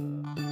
Música